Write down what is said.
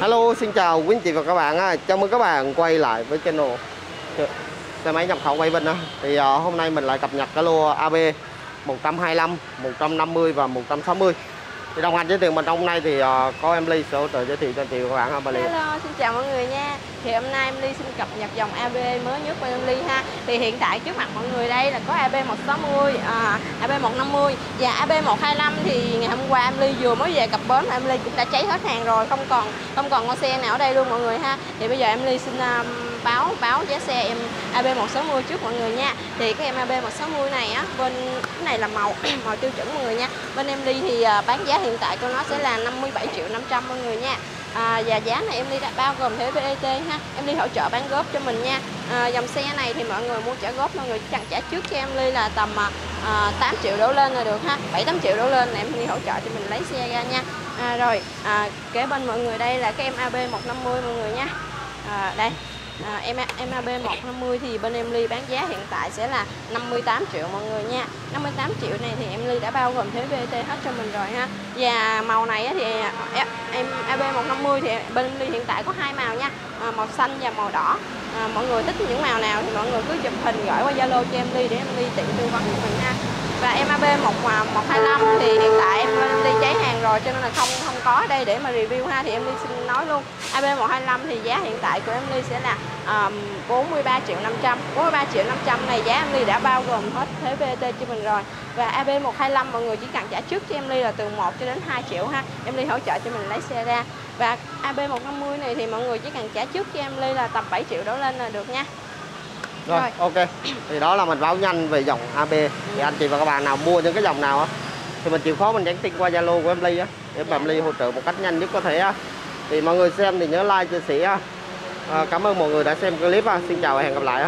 Hello, xin chào quý anh chị và các bạn. Chào mừng các bạn quay lại với channel xe máy nhập khẩu quay Vinh. Thì uh, hôm nay mình lại cập nhật cái lô AB 125, 150 và 160. Thì đồng hành giới thiệu mình trong hôm nay thì uh, có em Ly sẽ hỗ trợ giới thiệu cho chị các bạn ha, bà Ly. Hello, xin chào mọi người nha. Thì hôm nay em Ly xin cập nhật dòng AB mới nhất của em Ly ha. Thì hiện tại trước mặt mọi người đây là có AB 160, à, AB 150 và AB 125 thì ngày hôm qua em Ly vừa mới về cập bến mà em Ly cũng đã cháy hết hàng rồi, không còn không còn con xe nào ở đây luôn mọi người ha. Thì bây giờ em Ly xin um, báo báo giá xe em AB 160 trước mọi người nha. Thì cái em AB 160 này á, bên cái này là màu màu tiêu chuẩn mọi người nha. Bên em Ly thì à, bán giá hiện tại của nó sẽ là 57 triệu 500 mọi người nha. À, và giá này em đi đã bao gồm thuế VAT ha em đi hỗ trợ bán góp cho mình nha à, dòng xe này thì mọi người muốn trả góp mọi người chỉ cần trả trước cho em ly là tầm à, à 8 triệu đổ lên là được ha 7 8 triệu đổ lên là em đi hỗ trợ cho mình lấy xe ra nha à, rồi à, kế bên mọi người đây là cái em AB 150 mọi người nha à, đây à, MAB 150 thì bên em ly bán giá hiện tại sẽ là 58 triệu mọi người nha. 58 triệu này thì em ly đã bao gồm thuế VAT hết cho mình rồi ha. Và màu này thì em AB 150 thì bên ly hiện tại có hai màu nha. À, màu xanh và màu đỏ. À, mọi người thích những màu nào thì mọi người cứ chụp hình gửi qua Zalo cho em ly để em ly tiện tư vấn cho mình ha. Và em AB 1 125 thì hiện tại em ly cháy hàng rồi cho nên là không có ở đây để mà review ha thì em đi xin nói luôn. AB 125 thì giá hiện tại của em ly sẽ là um, 43 triệu 500 43 triệu 500 này giá em ly đã bao gồm hết thuế VAT cho mình rồi. Và AB 125 mọi người chỉ cần trả trước cho em ly là từ 1 cho đến 2 triệu ha. Em ly hỗ trợ cho mình lấy xe ra. Và AB 150 này thì mọi người chỉ cần trả trước cho em ly là tầm 7 triệu đổ lên là được nha. Rồi, rồi. ok. Thì đó là mình báo nhanh về dòng AB ừ. thì anh chị và các bạn nào mua những cái dòng nào á thì mình chịu khó mình nhắn tin qua Zalo của em Ly á để dạ. Ly hỗ trợ một cách nhanh nhất có thể thì mọi người xem thì nhớ like, chia sẻ à, cảm ơn mọi người đã xem clip xin chào và hẹn gặp lại